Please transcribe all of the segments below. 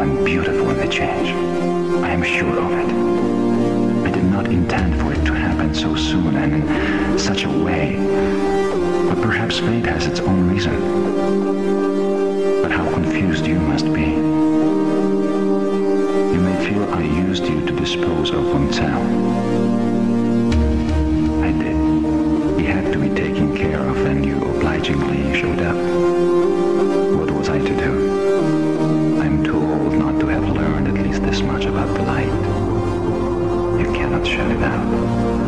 and beautiful in the change. I am sure of it. I did not intend for it to happen so soon and in such a way. But perhaps fate has its own reason. But how confused you must be. You may feel I used you to dispose of Von. I did. He had to be taken care of and you obligingly showed up. Cannot shut it out.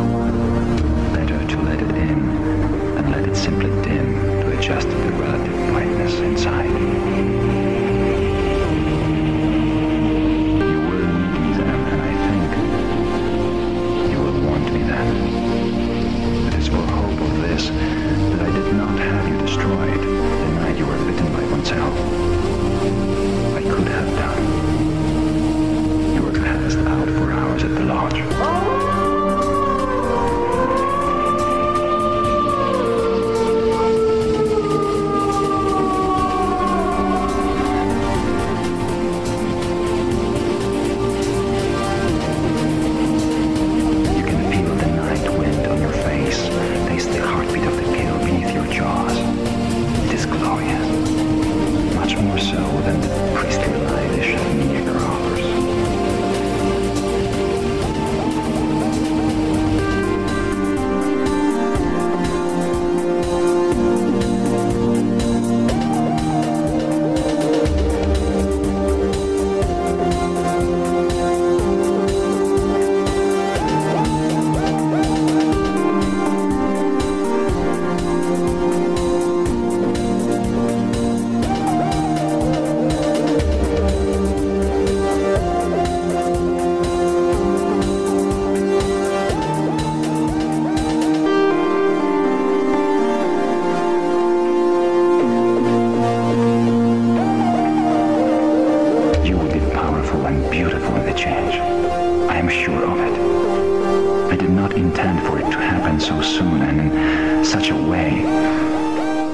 Sure of it. I did not intend for it to happen so soon and in such a way.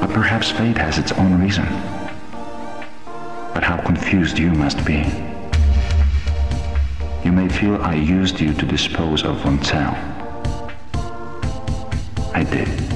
But perhaps fate has its own reason. But how confused you must be. You may feel I used you to dispose of Von. I did.